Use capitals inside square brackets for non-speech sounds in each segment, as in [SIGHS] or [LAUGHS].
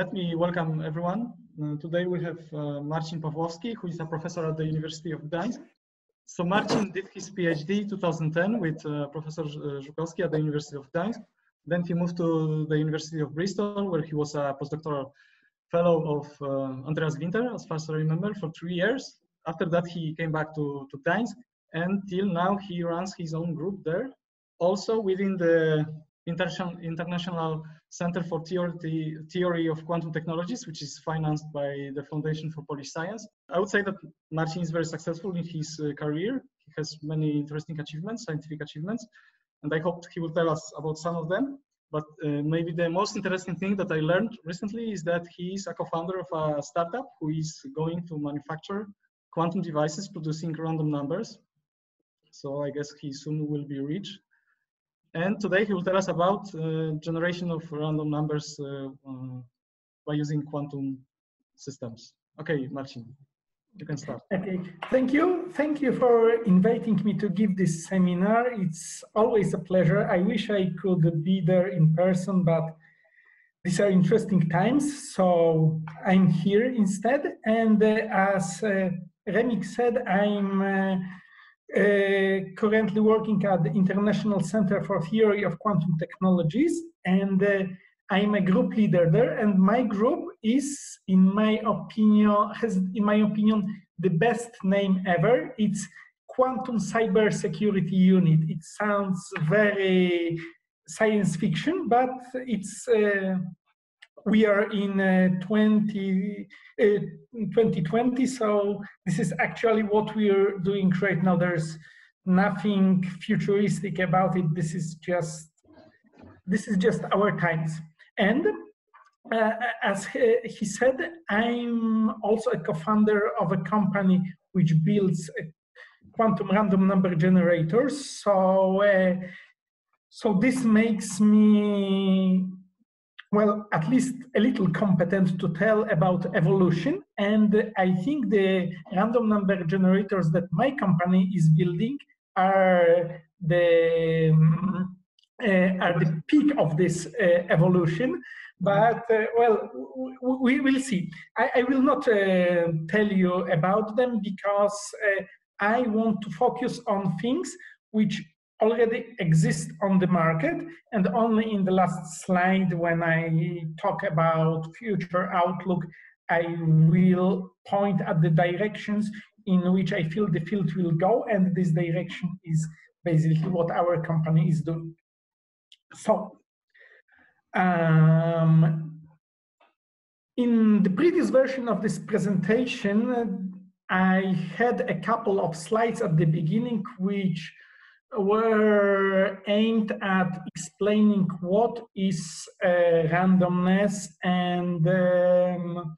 let me welcome everyone. Uh, today we have uh, Marcin Pawłowski, who is a professor at the University of Gdańsk. So Marcin did his PhD 2010 with uh, Professor Żukowski at the University of Gdańsk. Then he moved to the University of Bristol, where he was a postdoctoral fellow of uh, Andreas Winter, as far as I remember, for three years. After that, he came back to, to Gdańsk, and till now he runs his own group there. Also within the International, International Center for Theory, Theory of Quantum Technologies, which is financed by the Foundation for Polish Science. I would say that Marcin is very successful in his uh, career. He has many interesting achievements, scientific achievements, and I hope he will tell us about some of them. But uh, maybe the most interesting thing that I learned recently is that he is a co-founder of a startup who is going to manufacture quantum devices producing random numbers. So I guess he soon will be rich. And today he will tell us about uh, generation of random numbers uh, uh, by using quantum systems. Okay, Marcin, you can start. Okay, thank you. Thank you for inviting me to give this seminar. It's always a pleasure. I wish I could be there in person, but these are interesting times, so I'm here instead. And uh, as uh, Remik said, I'm uh, currently working at the International Center for Theory of Quantum Technologies, and uh, I'm a group leader there. And my group is, in my opinion, has, in my opinion, the best name ever. It's Quantum Cyber Security Unit. It sounds very science fiction, but it's uh, we are in uh, 20, uh, 2020, so this is actually what we are doing right now. There's nothing futuristic about it. This is just this is just our times. And uh, as he said, I'm also a co-founder of a company which builds quantum random number generators. So, uh, so this makes me well, at least a little competent to tell about evolution. And I think the random number generators that my company is building are the uh, are the peak of this uh, evolution. But uh, well, we will see. I, I will not uh, tell you about them because uh, I want to focus on things which already exist on the market and only in the last slide when I talk about future outlook I will point at the directions in which I feel the field will go and this direction is basically what our company is doing. So um, in the previous version of this presentation I had a couple of slides at the beginning which were aimed at explaining what is uh, randomness and um,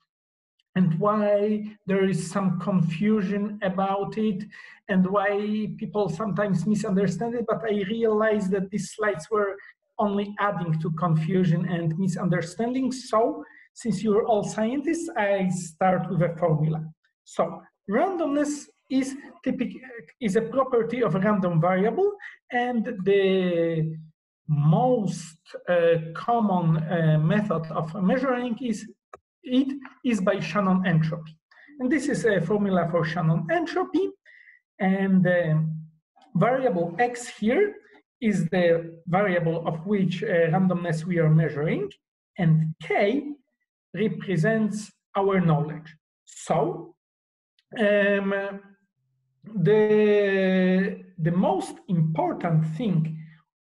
and why there is some confusion about it and why people sometimes misunderstand it. But i realized that these slides were only adding to confusion and misunderstanding. So since you're all scientists i start with a formula. So randomness is is a property of a random variable and the most uh, common uh, method of measuring is it is by Shannon entropy. And this is a formula for Shannon entropy. And the variable x here is the variable of which uh, randomness we are measuring. And k represents our knowledge. So um, the, the most important thing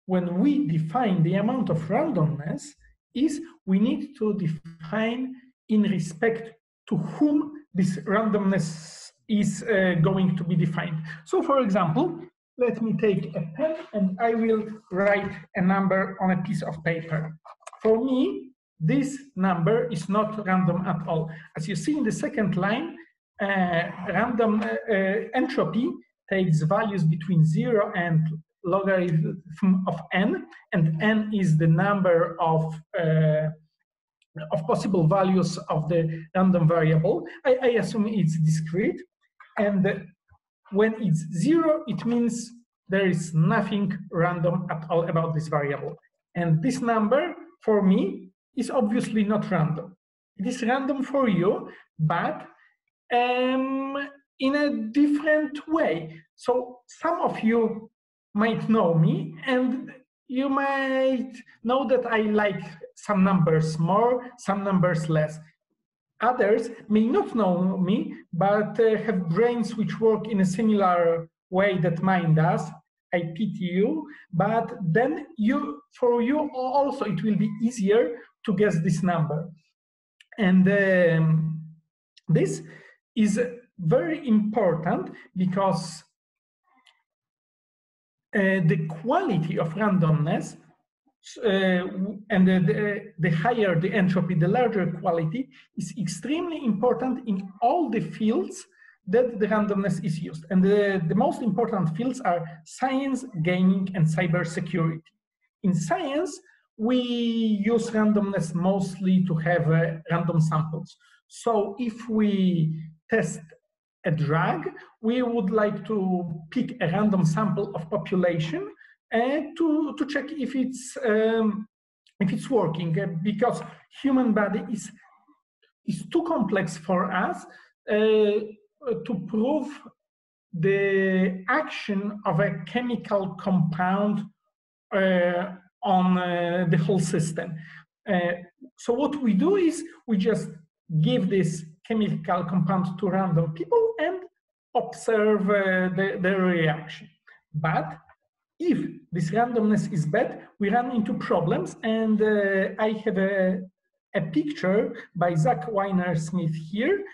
when we define the amount of randomness is we need to define in respect to whom this randomness is uh, going to be defined. So for example, let me take a pen and I will write a number on a piece of paper. For me, this number is not random at all. As you see in the second line, random uh, uh, entropy takes values between zero and logarithm of n, and n is the number of of possible values of the random variable. I, I assume it's discrete, and when it's zero, it means there is nothing random at all about this variable. And this number, for me, is obviously not random. it is random for you, but um, in a different way. So some of you might know me and you might know that I like some numbers more, some numbers less. Others may not know me, but uh, have brains which work in a similar way that mine does. I pity you, but then you, for you also, it will be easier to guess this number. And um, this is very important because uh, the quality of randomness uh, and the, the, higher the entropy, the larger quality is extremely important in all the fields that the randomness is used. And the, the most important fields are science, gaming, and cybersecurity. In science, we use randomness mostly to have uh, random samples. So if we test a drug, we would like to pick a random sample of population and to, to check if it's um, if it's working because human body is is too complex for us uh, to prove the action of a chemical compound uh, on uh, the whole system. Uh, so what we do is we just give this chemical compound to random people and observe uh, the, the reaction. But if this randomness is bad, we run into problems. And uh, I have a, a picture by Zach Weinersmith here,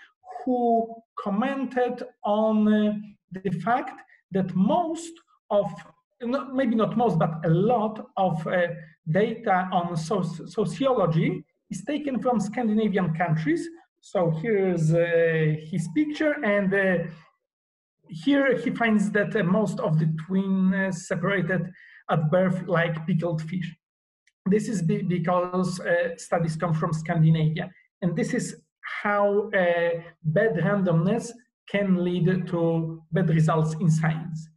who commented on uh, the fact that most of, maybe not most, but a lot of uh, data on sociology is taken from Scandinavian countries. So here's uh, his picture, and uh, here he finds that uh, most of the twins separated at birth like pickled fish. This is be because uh, studies come from Scandinavia. And this is how uh, bad randomness can lead to bad results in science.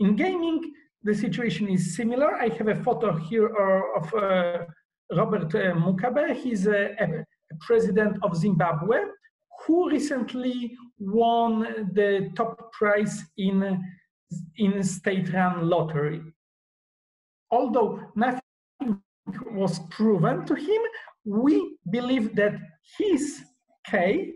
In gaming, the situation is similar. I have a photo here uh, of uh, Robert uh, Mugabe. He's a, a president of Zimbabwe who recently won the top prize in, in state-run lottery. Although nothing was proven to him, we believe that his K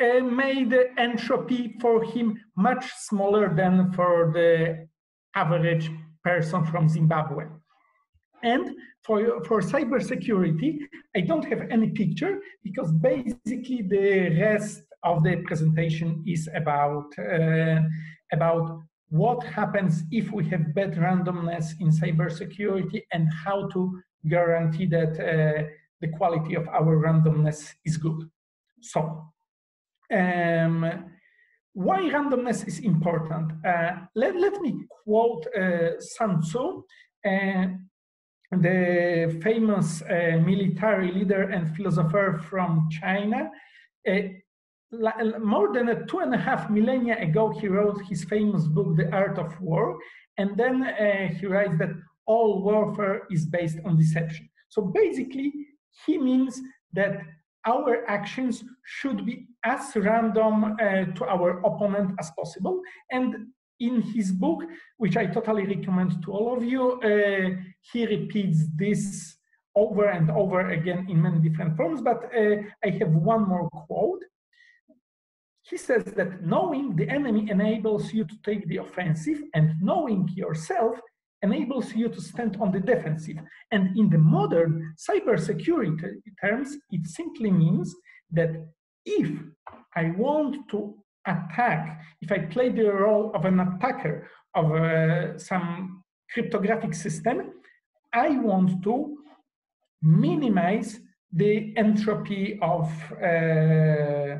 uh, made entropy for him much smaller than for the average person from Zimbabwe. And for, for cybersecurity, I don't have any picture because basically the rest of the presentation is about, uh, about what happens if we have bad randomness in cybersecurity and how to guarantee that uh, the quality of our randomness is good. So, um, why randomness is important? Uh, let, let me quote uh, Sun Tzu, uh, the famous uh, military leader and philosopher from China. Uh, more than a two and a half millennia ago, he wrote his famous book, The Art of War, and then uh, he writes that all warfare is based on deception. So basically, he means that our actions should be as random uh, to our opponent as possible. And in his book, which I totally recommend to all of you, uh, he repeats this over and over again in many different forms, but uh, I have one more quote. He says that knowing the enemy enables you to take the offensive and knowing yourself enables you to stand on the defensive. And in the modern cybersecurity terms, it simply means that if I want to attack, if I play the role of an attacker of uh, some cryptographic system, I want to minimize the entropy of uh,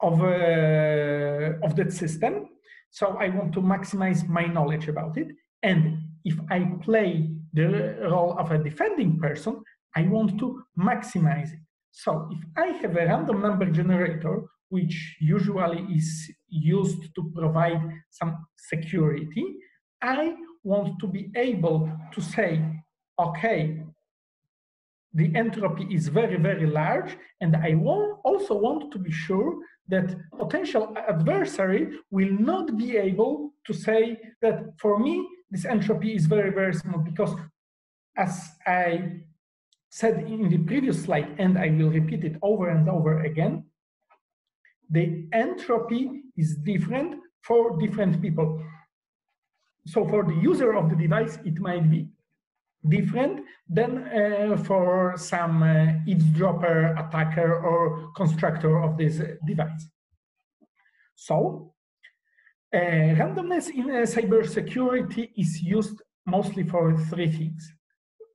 of uh, of that system. So I want to maximize my knowledge about it. And if I play the role of a defending person, I want to maximize it. So if I have a random number generator, which usually is used to provide some security, I want to be able to say, okay, the entropy is very, very large. And I want, also want to be sure that potential adversary will not be able to say that for me, this entropy is very, very small because as I said in the previous slide, and I will repeat it over and over again, the entropy is different for different people. So for the user of the device, it might be different than uh, for some uh, eavesdropper, attacker, or constructor of this device. So uh, randomness in uh, cybersecurity is used mostly for three things.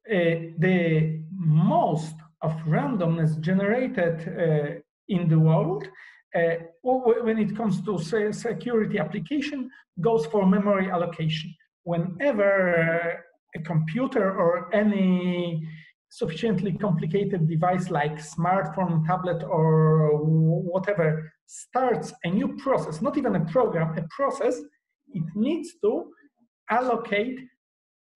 Uh, the most of randomness generated uh, in the world uh, Uh, when it comes to security application goes for memory allocation. Whenever uh, a computer or any sufficiently complicated device like smartphone, tablet, or whatever starts a new process, not even a program, a process, it needs to allocate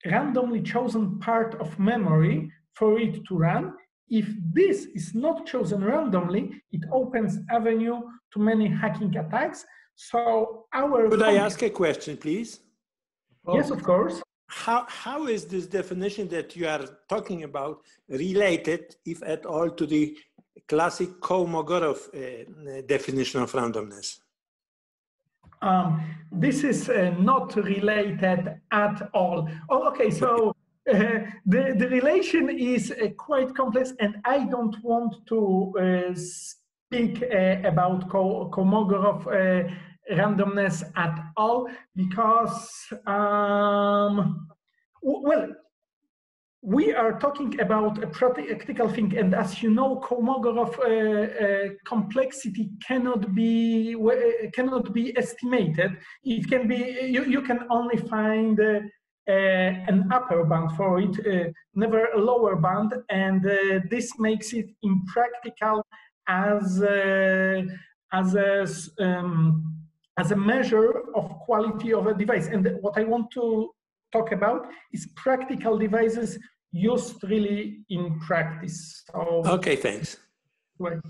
randomly chosen part of memory for it to run. If this is not chosen randomly, it opens avenue to many hacking attacks. So our- Could I ask a question, please? Yes, of course how, how is this definition that you are talking about related, if at all, to the classic Kolmogorov uh, definition of randomness? Um, this is uh, not related at all. Oh, okay, so the, the relation is uh, quite complex, and I don't want to uh, speak uh, about Kolmogorov randomness at all because, um, well, we are talking about a practical thing, and as you know, Kolmogorov uh, uh, complexity cannot be uh, cannot be estimated. It can be you, you can only find uh, uh, an upper bound for it, uh, never a lower bound, and this makes it impractical as as a um, as a measure of quality of a device. And what I want to talk about is practical devices used really in practice. So, okay, thanks. Right.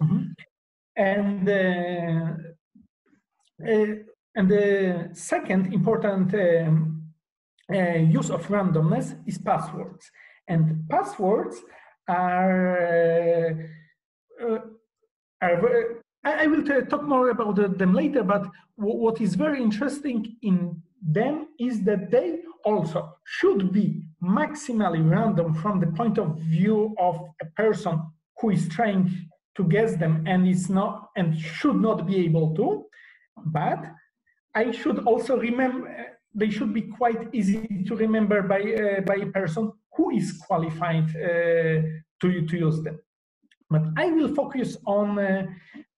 Mm -hmm. And uh, uh, and the second important um, uh, use of randomness is passwords. And passwords are uh, are I, will talk more about them later, but what is very interesting in them is that they also should be maximally random from the point of view of a person who is trying to guess them and is not and should not be able to but i should also remember they should be quite easy to remember by uh, by a person who is qualified uh, to, to use them. But I will focus on uh,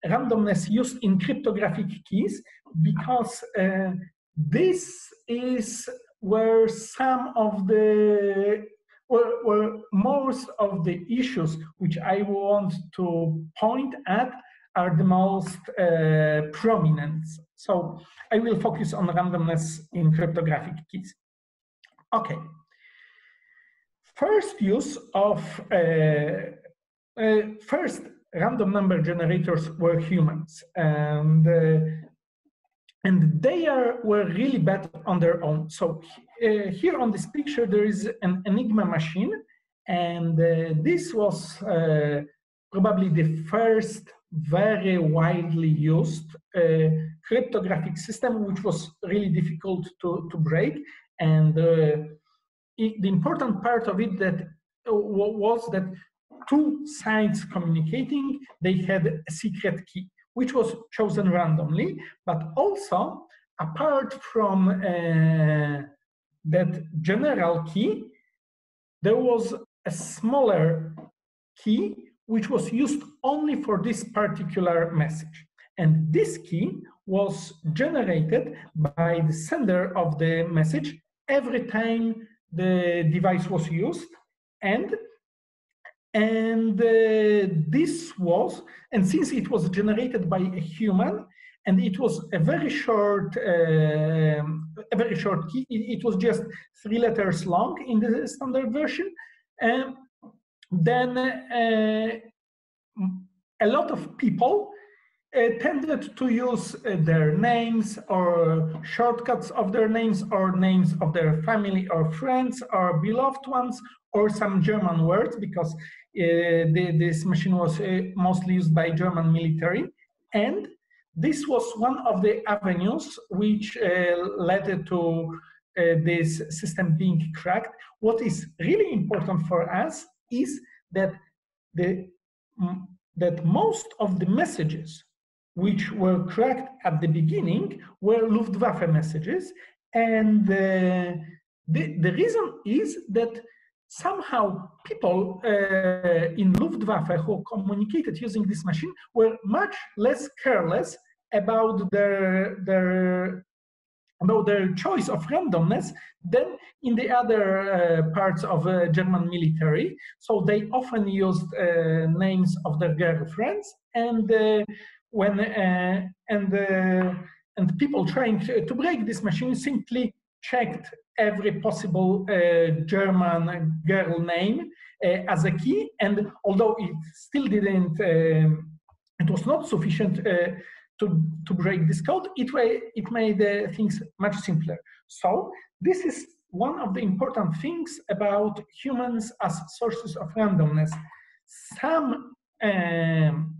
randomness used in cryptographic keys because uh, this is where some of the where, where most of the issues which I want to point at are the most uh, prominent. So I will focus on randomness in cryptographic keys. Okay. First use of uh, uh, first, random number generators were humans, and uh, and they are were really bad on their own. So uh, here on this picture, there is an Enigma machine, and uh, this was probably the first very widely used uh, cryptographic system, which was really difficult to, to break. And it, the important part of it that was that two sides communicating, they had a secret key, which was chosen randomly, but also apart from uh, that general key, there was a smaller key which was used only for this particular message. And this key was generated by the sender of the message every time the device was used and and uh, this was, and since it was generated by a human, and it was a very short, uh, a very short key. It, was just three letters long in the standard version. Um, then uh, a lot of people uh, tended to use uh, their names or shortcuts of their names or names of their family or friends or beloved ones or some German words because uh, the, this machine was uh, mostly used by German military. And this was one of the avenues which uh, led to this system being cracked. What is really important for us is that the that most of the messages which were cracked at the beginning were Luftwaffe messages. And uh, the, the reason is that somehow people uh, in Luftwaffe who communicated using this machine were much less careless about their, their about their choice of randomness than in the other uh, parts of uh, German military. So they often used uh, names of their girlfriends and uh, when uh, and uh, and people trying to, break this machine simply checked every possible German girl name as a key and although it still didn't um, it was not sufficient to, to break this code, it, it made uh, things much simpler. So this is one of the important things about humans as sources of randomness. Some, um,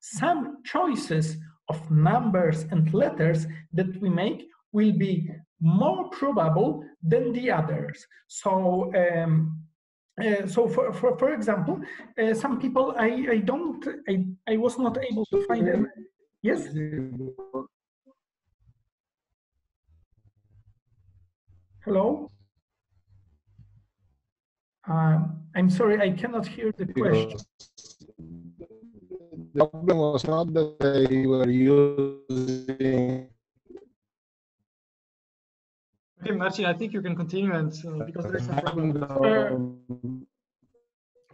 some choices of numbers and letters that we make will be more probable than the others. So, um, uh, so for, for, for example, uh, some people, I, I don't, I, I was not able to find them. Yes. Hello? Um, I'm sorry, I cannot hear the question. The problem was not that they were using. Okay, Marcin, I think you can continue, and uh, because there is a problem.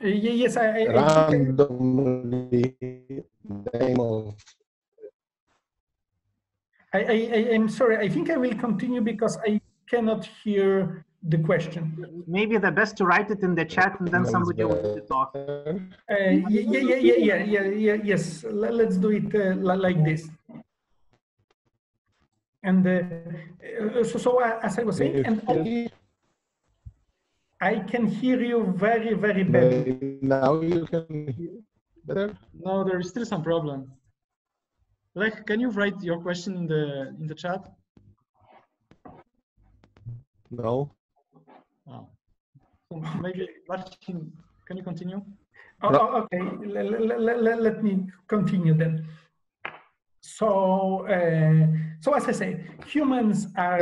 Uh, yes, I, I, randomly name of I, I, I'm sorry, I think I will continue because I cannot hear the question. Maybe the best to write it in the chat and then somebody will talk. Uh, yeah, yeah, yeah, yeah, yeah, yeah, yes. Let's do it uh, like this. And uh, uh so, so uh, as I was saying, and I can hear you very, very badly. Now you can hear better? No, there is still some problem. Lech, can you write your question in the in the chat? No. Oh. So maybe Marcin, can you continue? Oh, oh okay, let, let, let, me continue then. So, uh, so as I say, humans are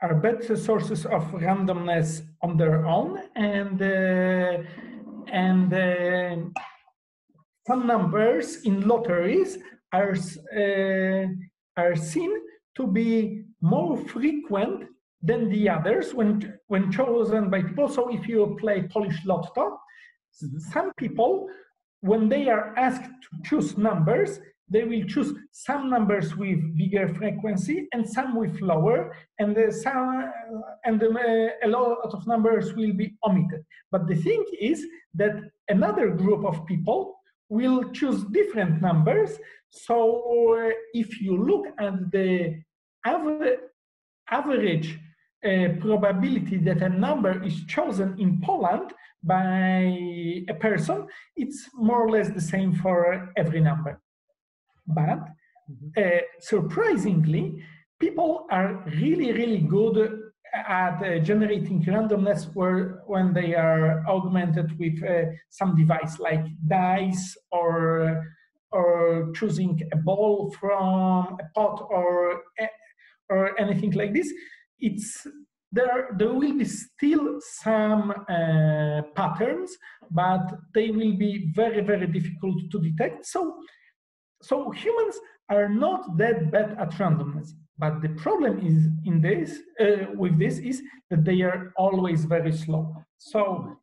are better sources of randomness on their own, and uh, and uh, some numbers in lotteries are, uh, are seen to be more frequent than the others when, when chosen by people. So if you play Polish Lotto, mm -hmm. some people, when they are asked to choose numbers, they will choose some numbers with bigger frequency and some with lower, and the, some, and the, uh, a lot of numbers will be omitted. But the thing is that another group of people will choose different numbers. So uh, if you look at the aver average uh, probability that a number is chosen in Poland by a person, it's more or less the same for every number. But mm-hmm. uh, surprisingly, people are really, really good at uh, generating randomness where, when they are augmented with uh, some device like dice or or choosing a ball from a pot or or anything like this it's there there will be still some uh, patterns but they will be very very difficult to detect. So so humans are not that bad at randomness but the problem is in this, uh, with this is that they are always very slow. So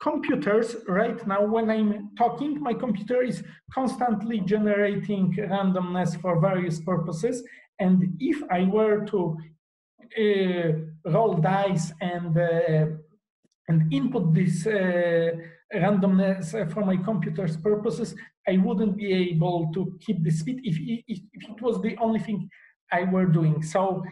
computers right now, when I'm talking, my computer is constantly generating randomness for various purposes. And if I were to uh, roll dice and uh, and input this uh, randomness for my computer's purposes, I wouldn't be able to keep the speed if, if, if it was the only thing I were doing. So,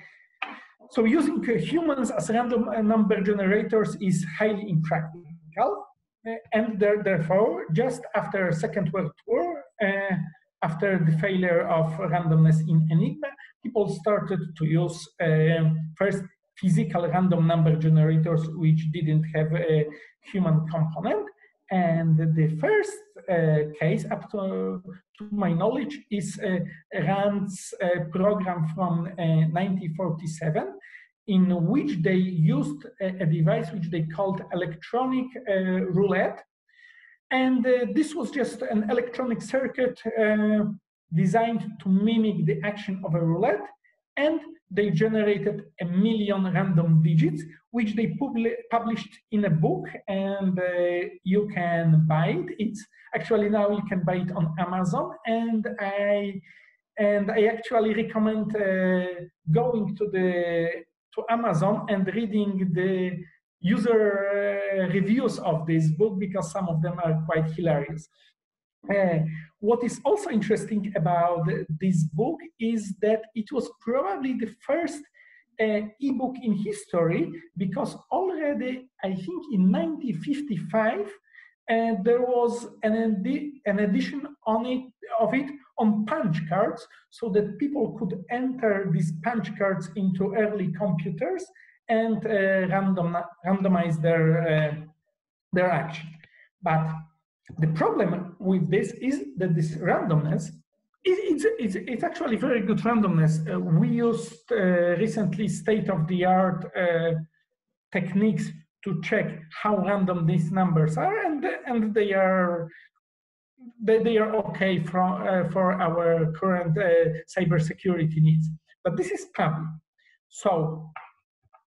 so using humans as random number generators is highly impractical. Uh, and there, therefore, just after Second World War, uh, after the failure of randomness in Enigma, people started to use uh, first physical random number generators which didn't have a human component. And the first uh, case, up to, to, my knowledge, is uh, Rand's uh, program from 1947, uh, in which they used a, a, device which they called electronic uh, roulette. And uh, this was just an electronic circuit designed to mimic the action of a roulette. And they generated a million random digits, which they publi- published in a book, and uh, you can buy it. It's actually now you can buy it on Amazon, and I and I actually recommend uh, going to the to Amazon and reading the user uh, reviews of this book because some of them are quite hilarious. Uh, what is also interesting about this book is that it was probably the first uh, ebook in history because already, I think in 1955, uh, there was an, an edition on it of it on punch cards so that people could enter these punch cards into early computers and uh, random, randomize their, uh, their action. But the problem with this is that this randomness, it's, it's, it's actually very good randomness. Uh, we used uh, recently state-of-the-art uh, techniques to check how random these numbers are, and, and they are they, they are okay for, uh, for our current uh, cybersecurity needs. But this is public. So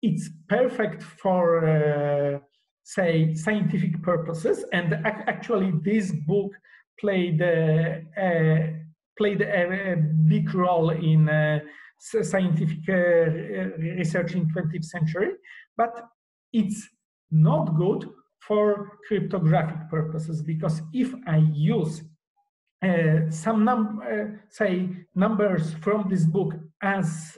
it's perfect for uh, say, scientific purposes. And actually, this book played uh, uh, played a, a, big role in uh, scientific uh, research in 20th century. But it's not good for cryptographic purposes because if I use uh, some num uh, say numbers from this book as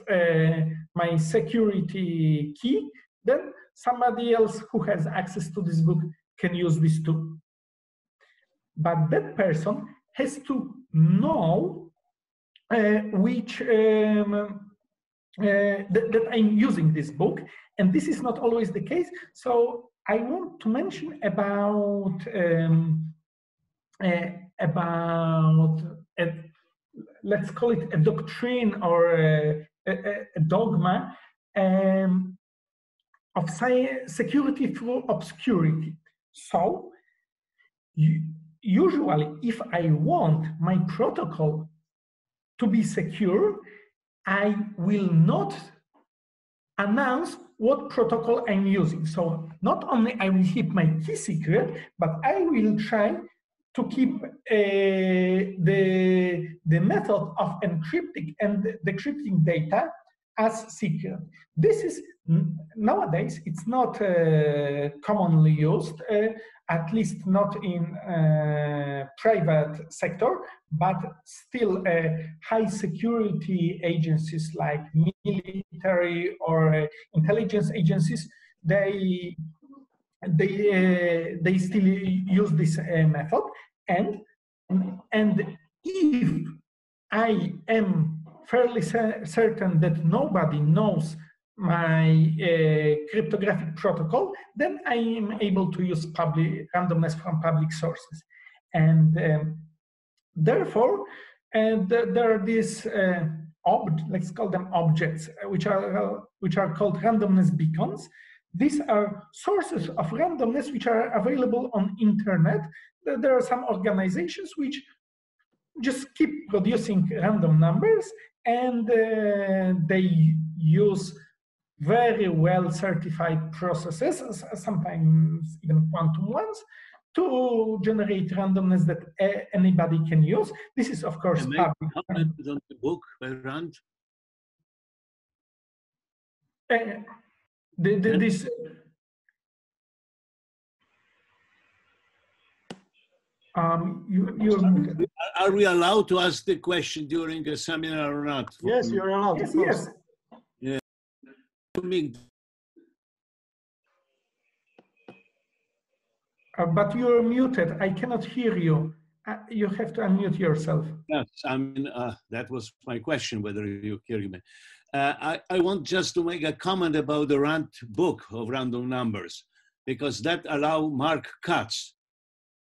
my security key, then somebody else who has access to this book can use this too. But that person has to know uh, which um, uh, that, I'm using this book, and this is not always the case. So I want to mention about um, uh, about a, let's call it a doctrine or a, a, a dogma um, of security through obscurity. So usually if I want my protocol to be secure, I will not announce what protocol I'm using. So not only I will keep my key secret, but I will try to keep uh, the, the method of encrypting and decrypting data as secret. This is nowadays it's not uh, commonly used, uh, at least not in uh, private sector, but still uh, high security agencies like military or uh, intelligence agencies, they they uh, they still use this method, and and if I am fairly certain that nobody knows my uh, cryptographic protocol, then I am able to use public randomness from public sources. And um, therefore, uh, there are these uh, let's call them objects, uh, which are uh, which are called randomness beacons. These are sources of randomness which are available on internet. There are some organizations which just keep producing random numbers and uh, they use very well certified processes, sometimes even quantum ones, to generate randomness that anybody can use. This is, of course, public. on the book by Rand. Uh, the, the, this. Um, you, you are we allowed to ask the question during a seminar or not? Yes, you're allowed. Yes, yes. Assuming Uh, but you're muted. I cannot hear you. Uh, you have to unmute yourself. Yes, I mean, uh, that was my question, whether you hear me. Uh, I, I want just to make a comment about the RAND book of random numbers, because that allow Mark Kac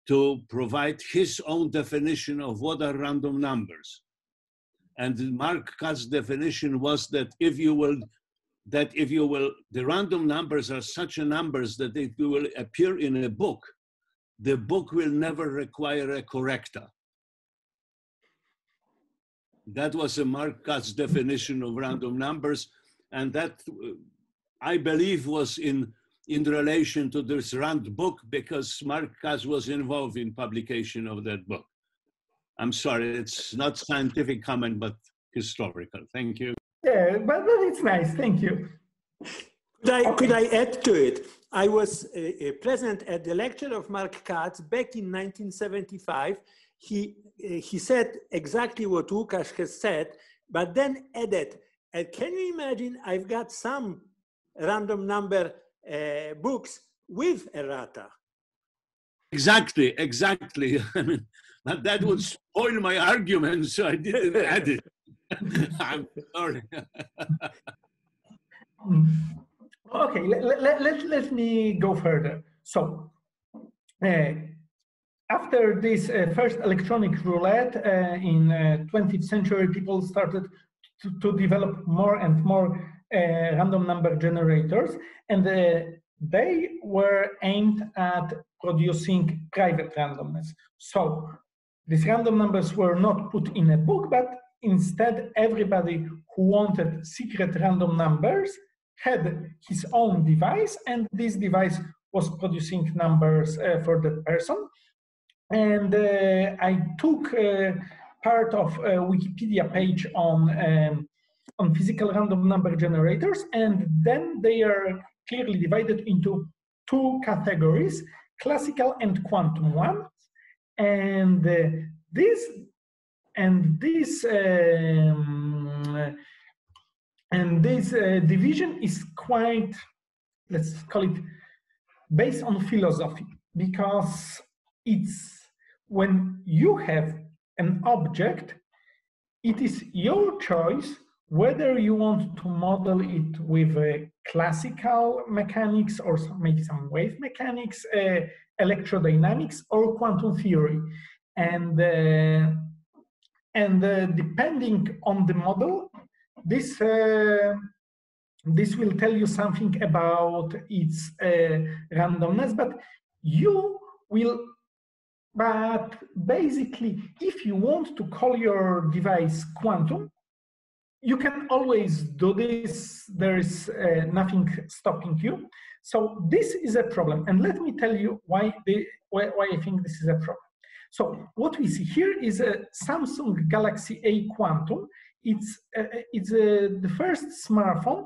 to provide his own definition of what are random numbers. And Mark Kac's definition was that if you will, that if you will, the random numbers are such numbers that if you will appear in a book, the book will never require a corrector. That was a Mark Kac definition of random numbers, and that uh, I believe was in in relation to this Rand book because Mark Kac was involved in publication of that book. I'm sorry, it's not scientific comment, but historical. Thank you. Yeah, but, but it's nice. Thank you. Could I, Okay. could I add to it? I was uh, uh, present at the lecture of Mark Kac back in 1975. He, uh, he said exactly what Łukasz has said, but then added, and can you imagine, I've got some random number uh, books with errata. Exactly, exactly. [LAUGHS] I mean, but that would [LAUGHS] spoil my argument, so I didn't add it. [LAUGHS] I'm sorry. [LAUGHS] Okay, let, let, let, let me go further. So, uh, after this uh, first electronic roulette uh, in uh, 20th century, people started to, to develop more and more uh, random number generators, and uh, they were aimed at producing private randomness. So, these random numbers were not put in a book, but instead, everybody who wanted secret random numbers had his own device, and this device was producing numbers uh, for that person. And uh, I took uh, part of a Wikipedia page on um, on physical random number generators, and then they are clearly divided into two categories: classical and quantum ones. And uh, this and this um, and this uh, division is quite, let's call it, based on philosophy, because it's when you have an object, it is your choice whether you want to model it with uh, classical mechanics or some, maybe some wave mechanics, uh, electrodynamics, or quantum theory. And, uh, and uh, depending on the model, this uh, this will tell you something about its uh, randomness. But you will but basically if you want to call your device quantum you can always do this. There is uh, nothing stopping you. So this is a problem. And let me tell you why the why, why i think this is a problem so what we see here is a samsung galaxy a quantum it's uh, it's uh, the first smartphone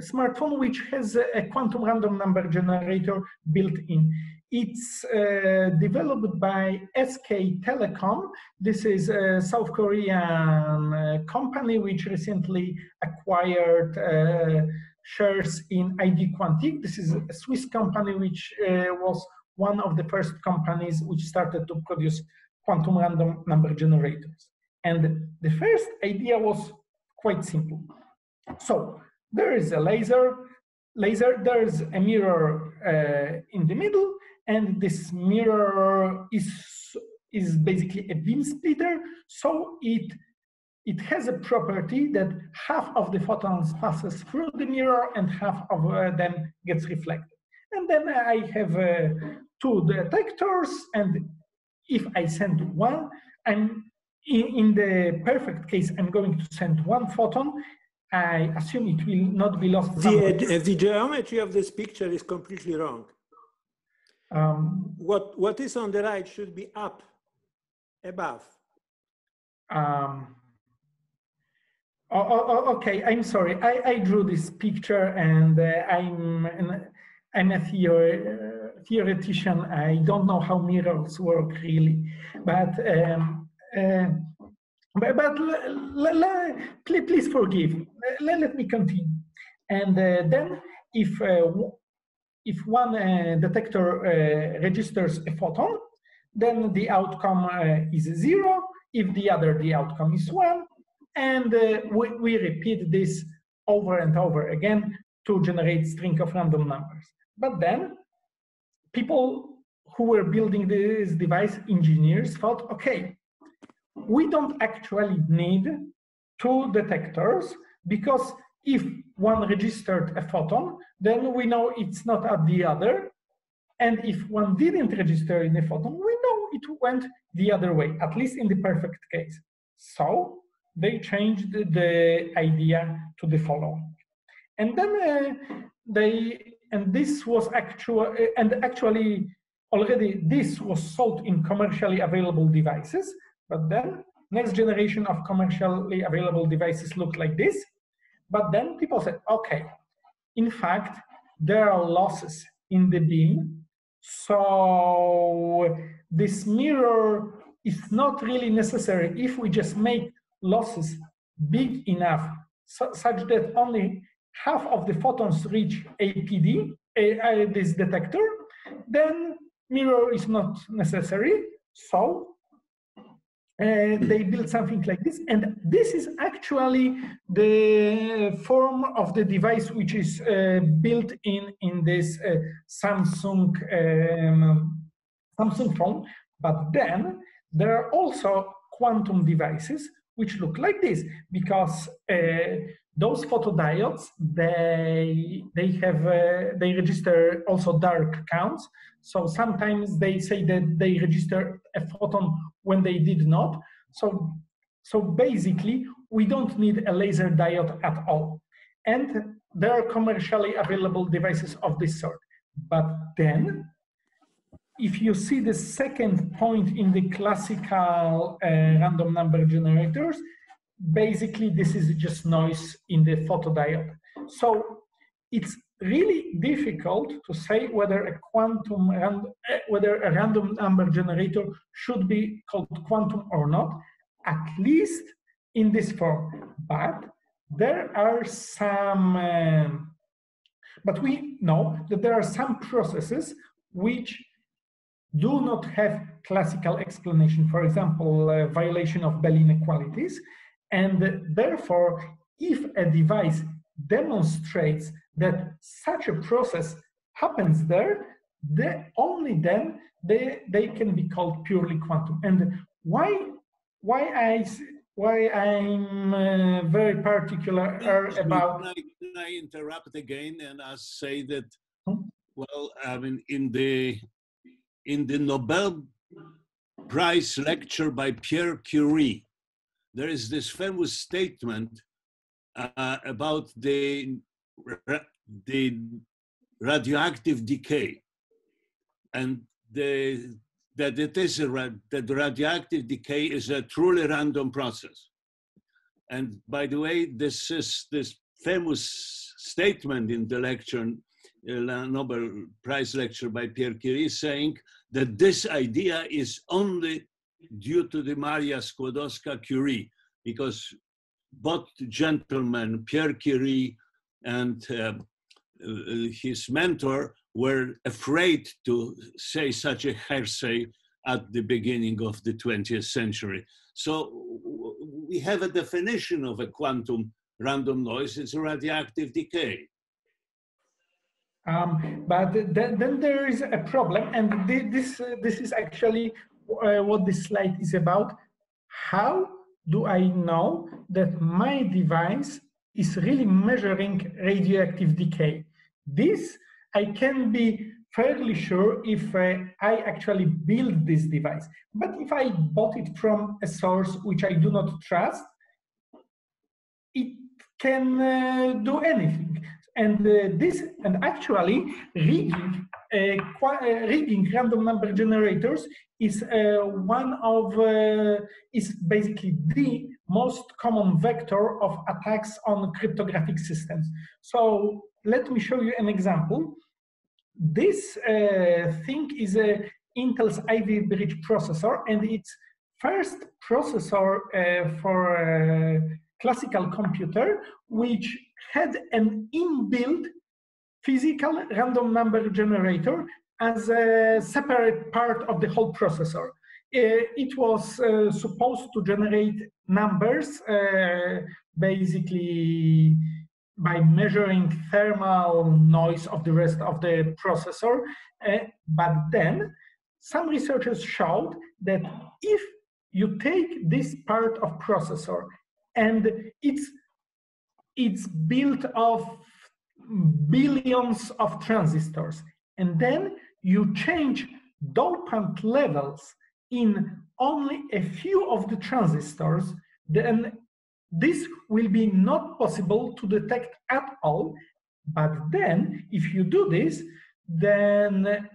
smartphone which has a, quantum random number generator built in. It's uh, developed by SK Telecom. This is a South Korean uh, company which recently acquired uh, shares in ID Quantique. This is a Swiss company which uh, was one of the first companies which started to produce quantum random number generators. And the first idea was quite simple. So there is a laser, laser, there's a mirror uh, in the middle, and this mirror is, is basically a beam splitter. So it, it has a property that half of the photons passes through the mirror and half of uh, them gets reflected. And then I have uh, two detectors, and if I send one, I'm in, in the perfect case, I'm going to send one photon. I assume it will not be lost. The, uh, the geometry of this picture is completely wrong. Um, What, what is on the right should be up, above. um, oh, oh, oh, okay, I'm sorry. I, I drew this picture and uh, I'm and I'm a theor theoretician. I don't know how mirrors work really, but um, uh, but, but please, please forgive. Let, let me continue. And uh, then if uh, if one uh, detector uh, registers a photon, then the outcome uh, is zero. If the other, the outcome is one. And we, we repeat this over and over again to generate string of random numbers. But then people who were building this device, engineers, thought, okay, we don't actually need two detectors because if one registered a photon, then we know it's not at the other. And if one didn't register in a photon, we know it went the other way, at least in the perfect case. So they changed the idea to the following. And then uh, they, and this was actual, and actually already this was sold in commercially available devices, but then next generation of commercially available devices looked like this. But then people said, okay, in fact, there are losses in the beam. So this mirror is not really necessary if we just make losses big enough su such that only half of the photons reach APD, uh, this detector, then mirror is not necessary. So uh, they build something like this and this is actually the form of the device which is uh, built in in this uh, samsung um, samsung phone but then there are also quantum devices which look like this because uh, those photodiodes they they have uh, they register also dark counts. So sometimes they say that they register a photon when they did not. So so basically we don't need a laser diode at all. And there are commercially available devices of this sort. But then if you see the second point in the classical uh, random number generators basically this is just noise in the photodiode. So it's really difficult to say whether a quantum eh, whether a random number generator should be called quantum or not, at least in this form. But there are some, uh, but we know that there are some processes which do not have classical explanation. For example, uh, violation of Bell inequalities. And therefore, if a device demonstrates that such a process happens there, they, only then they, they can be called purely quantum. And why, why, I, why I'm uh, very particular about... Can I, can I, interrupt again and I say that, hmm? well, I mean, in the, in the Nobel Prize lecture by Pierre Curie, there is this famous statement uh, about the, the radioactive decay and the, that it is a, that the radioactive decay is a truly random process. And by the way, this is this famous statement in the lecture, uh, Nobel Prize lecture by Pierre Curie, saying that this idea is only due to the Maria Skłodowska-Curie, because both gentlemen, Pierre Curie and uh, uh, his mentor, were afraid to say such a hearsay at the beginning of the 20th century. So we have a definition of a quantum random noise, it's a radioactive decay. Um, but then, then, there is a problem, and this, uh, this is actually uh, what this slide is about. How do I know that my device is really measuring radioactive decay? This I can be fairly sure if uh, I actually build this device. But if I bought it from a source which I do not trust, it can uh, do anything. And uh, this, and actually rigging, uh, uh, rigging random number generators is uh, one of, uh, is basically the most common vector of attacks on cryptographic systems. So let me show you an example. this uh, thing is a Intel's Ivy Bridge processor, and it's first processor uh, for a classical computer, which had an inbuilt physical random number generator as a separate part of the whole processor. Uh, it was uh, supposed to generate numbers uh, basically by measuring thermal noise of the rest of the processor. Uh, but then some researchers showed that if you take this part of processor and it's it's built of billions of transistors and then you change dopant levels in only a few of the transistors then this will be not possible to detect at all. But then, if you do this, then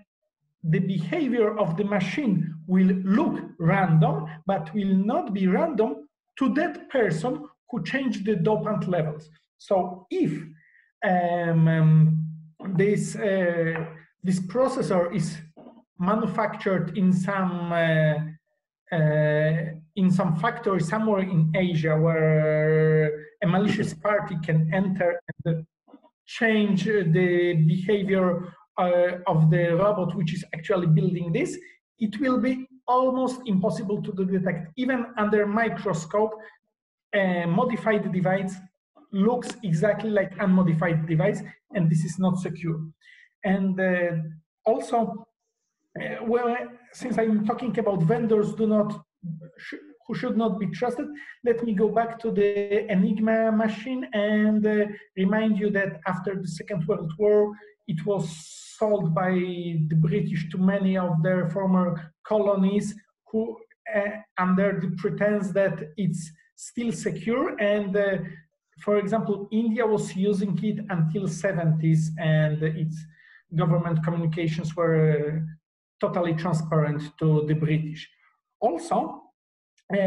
the behavior of the machine will look random, but will not be random to that person who changed the dopant levels. So if um, um, this uh, this processor is manufactured in some uh, uh, in some factory somewhere in Asia where a malicious party can enter and change the behavior uh, of the robot which is actually building this, it will be almost impossible to detect. Even under microscope, a modified device looks exactly like unmodified device, and this is not secure. And uh, also, uh, well, since I'm talking about vendors do not sh who should not be trusted, let me go back to the Enigma machine and uh, remind you that after the Second World War, it was sold by the British to many of their former colonies who, uh, under the pretense that it's still secure and uh, for example, India was using it until 70s and its government communications were totally transparent to the British. Also, uh,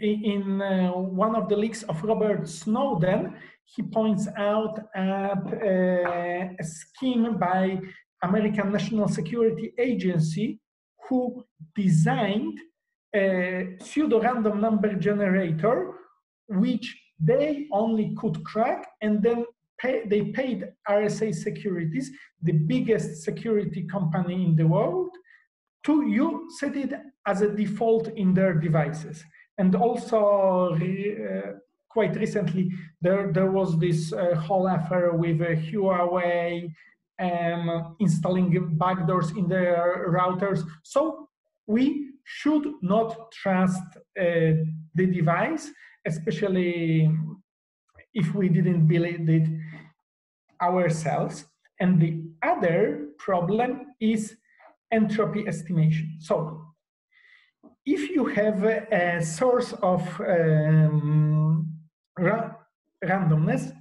in uh, one of the leaks of Robert Snowden, he points out at uh, a scheme by American National Security Agency who designed a pseudo-random number generator which they only could crack and then pay, they paid RSA Securities, the biggest security company in the world, to you set it as a default in their devices. And also, uh, quite recently, there, there was this uh, whole affair with uh, Huawei um, installing backdoors in their routers. So we should not trust uh, the device, especially if we didn't build it ourselves. And the other problem is entropy estimation. So if you have a, source of um, ra randomness,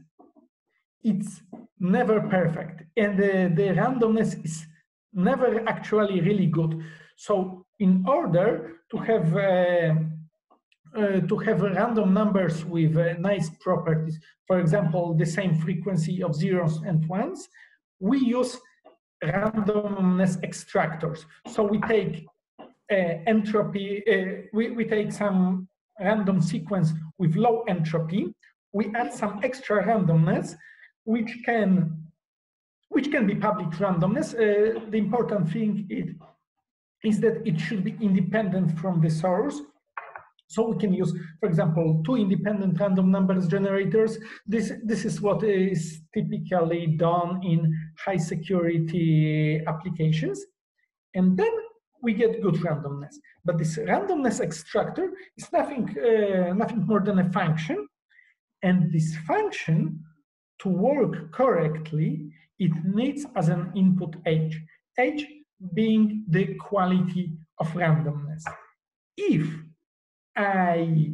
it's never perfect. And the, the randomness is never actually really good. So in order to have uh, uh, to have random numbers with uh, nice properties, for example, the same frequency of zeros and ones, we use randomness extractors. So we take uh, entropy, uh, we, we take some random sequence with low entropy, we add some extra randomness, which can which can be public randomness. Uh, the important thing is, is that it should be independent from the source. So we can use, for example, two independent random numbers generators. This, this is what is typically done in high security applications. And then we get good randomness. But this randomness extractor is nothing, uh, nothing more than a function. And this function, to work correctly, it needs as an input h. h being the quality of randomness. If I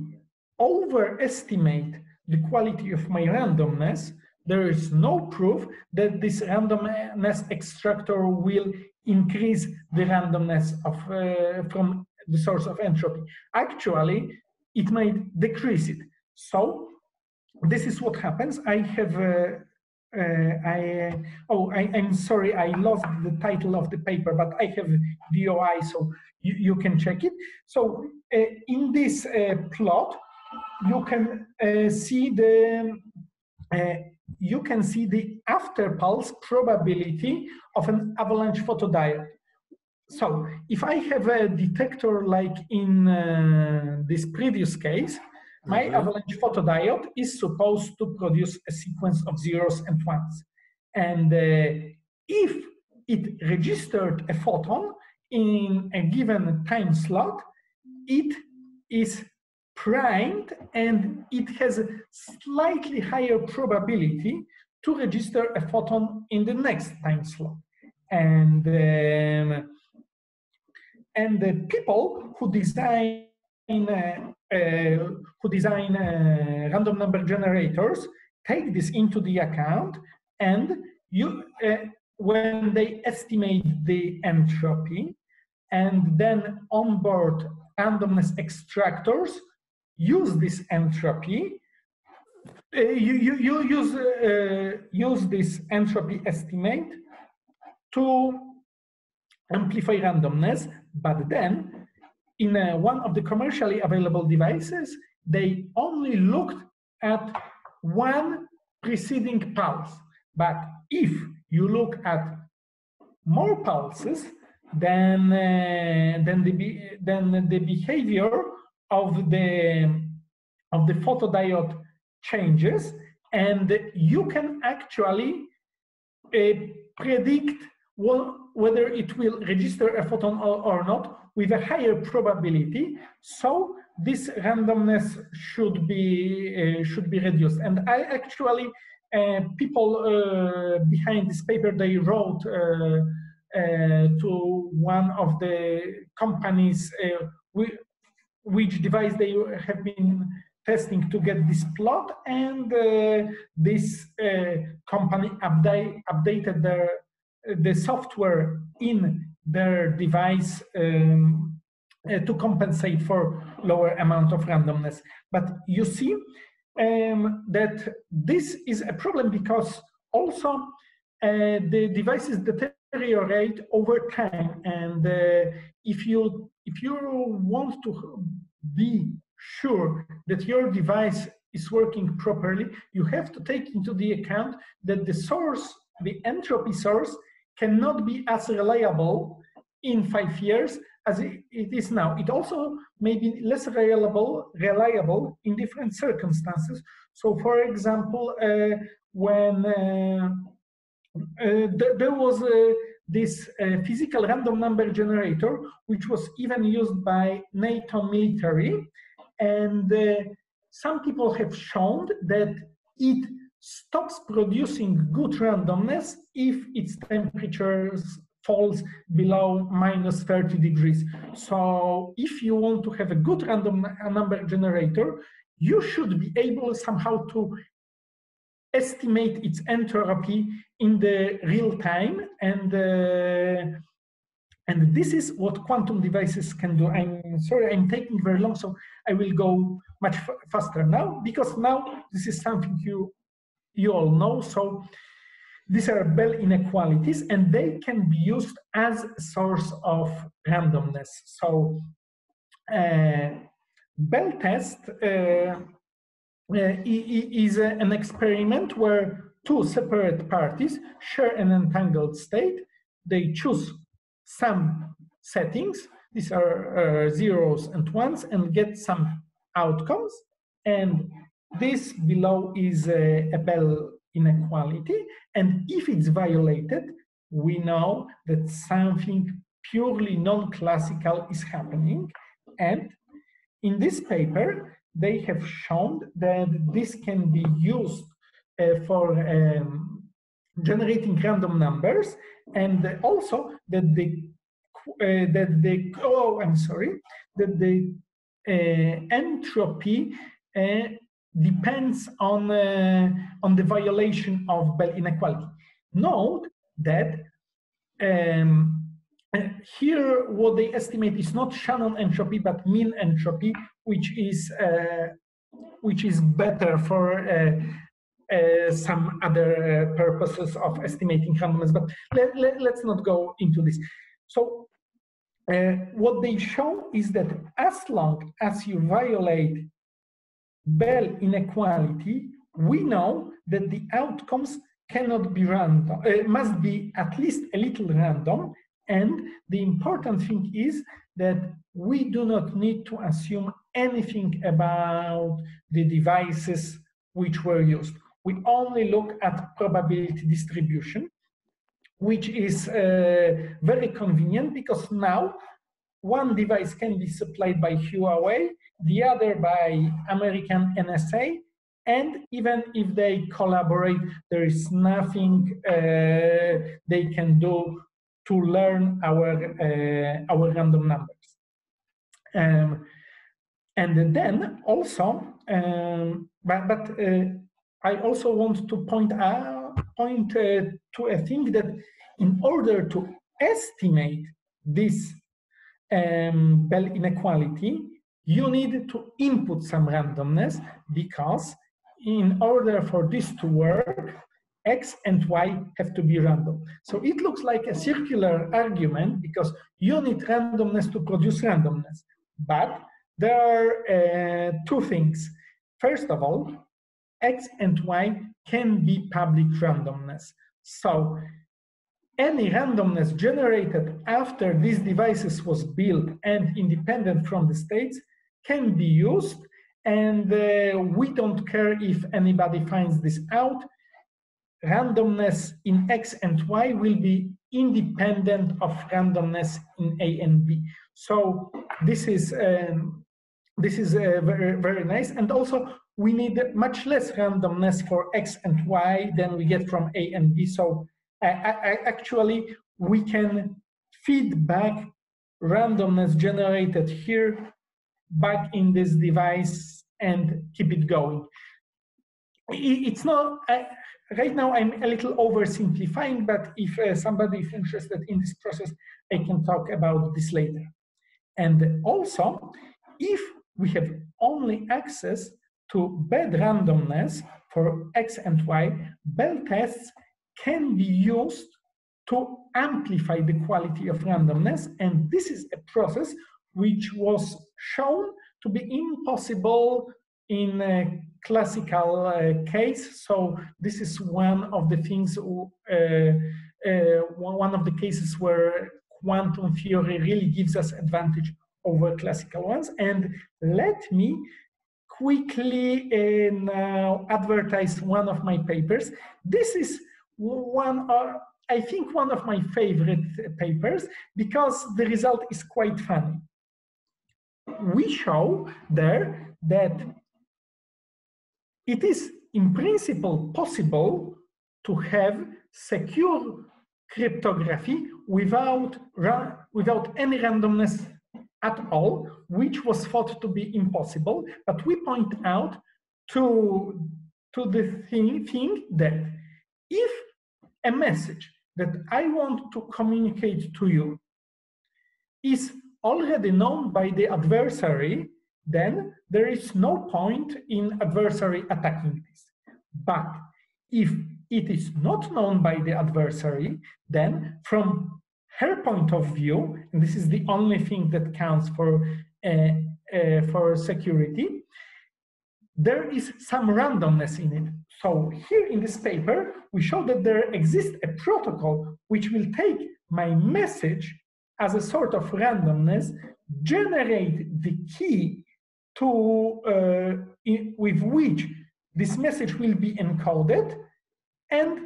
overestimate the quality of my randomness, there is no proof that this randomness extractor will increase the randomness of uh, from the source of entropy. Actually, it might decrease it. So this is what happens. I have uh, I uh, oh I, am sorry I lost the title of the paper, but I have DOI, so you, you can check it. So uh, in this uh, plot, you can uh, see the uh, you can see the after pulse probability of an avalanche photodiode. So if I have a detector like in this previous case, my mm -hmm. avalanche photodiode is supposed to produce a sequence of zeros and ones. And uh, if it registered a photon in a given time slot, it is primed and it has a slightly higher probability to register a photon in the next time slot. And, um, and the people who design uh, uh, who design uh, random number generators take this into the account and you uh, when they estimate the entropy and then onboard randomness extractors use this entropy uh, you, you, you use uh, use this entropy estimate to amplify randomness but then in uh, one of the commercially available devices, they only looked at one preceding pulse. But if you look at more pulses, then, uh, then, the, then the behavior of the, of the photodiode changes and you can actually uh, predict whether it will register a photon or, or not with a higher probability. So this randomness should be uh, should be reduced. And I actually uh, people uh, behind this paper they wrote uh, uh, to one of the companies uh, which device they have been testing to get this plot and this company update, updated their the software in their device um, uh, to compensate for lower amount of randomness. But you see um, that this is a problem because also uh, the devices deteriorate over time and uh, if you if you want to be sure that your device is working properly you have to take into the account that the source the entropy source cannot be as reliable in five years as it is now. It also may be less reliable, reliable in different circumstances. So, for example, uh, when uh, uh, th there was uh, this uh, physical random number generator, which was even used by NATO military, and uh, some people have shown that it stops producing good randomness if its temperature falls below minus 30 degrees. So if you want to have a good random number generator, you should be able somehow to estimate its entropy in the real time and uh, and this is what quantum devices can do. I'm sorry, I'm taking very long, so I will go much faster now because now this is something you you all know. So these are Bell inequalities and they can be used as a source of randomness. So uh, Bell test uh, uh, is an experiment where two separate parties share an entangled state. They choose some settings, these are uh, zeros and ones, and get some outcomes. And this below is a, a Bell inequality. And if it's violated, we know that something purely non-classical is happening. And in this paper, they have shown that this can be used uh, for um, generating random numbers and also that the uh, that the oh I'm sorry that the uh, entropy uh, depends on, uh, on the violation of Bell inequality. Note that um, here what they estimate is not Shannon entropy, but min-entropy, which is, uh, which is better for uh, uh, some other uh, purposes of estimating randomness, but let, let, let's not go into this. So uh, what they show is that as long as you violate Bell inequality, we know that the outcomes cannot be random, uh, must be at least a little random. And the important thing is that we do not need to assume anything about the devices which were used. We only look at probability distribution, which is uh, very convenient because now one device can be supplied by Huawei, the other by American NSA, and even if they collaborate, there is nothing uh, they can do to learn our uh, our random numbers. Um, and then also, um, but, but uh, I also want to point out point uh, to a thing that in order to estimate this um, Bell inequality, you need to input some randomness because in order for this to work, x and y have to be random. So it looks like a circular argument because you need randomness to produce randomness. But there are uh, two things. First of all, x and y can be public randomness. So any randomness generated after these devices was built and independent from the states can be used and uh, we don't care if anybody finds this out. Randomness in X and Y will be independent of randomness in A and B. So this is um, this is uh, very very nice, and also we need much less randomness for X and Y than we get from A and B. So actually, we can feed back randomness generated here back in this device and keep it going. It's not, right now I'm a little oversimplifying, but if uh, somebody is interested in this process, I can talk about this later. And also, if we have only access to bad randomness for X and Y, Bell tests can be used to amplify the quality of randomness. And this is a process which was shown to be impossible in a classical uh, case. So this is one of the things, uh, uh, one of the cases where quantum theory really gives us advantage over classical ones. And let me quickly uh, now advertise one of my papers. This is one, uh, I think one of my favorite papers because the result is quite funny we show there that it is in principle possible to have secure cryptography without, without any randomness at all, which was thought to be impossible. But we point out to, to the thing, thing that if a message that I want to communicate to you is already known by the adversary, then there is no point in adversary attacking this. But if it is not known by the adversary, then from her point of view, and this is the only thing that counts for, uh, uh, for security, there is some randomness in it. So here in this paper, we show that there exists a protocol which will take my message as a sort of randomness, generate the key to uh, in, with which this message will be encoded and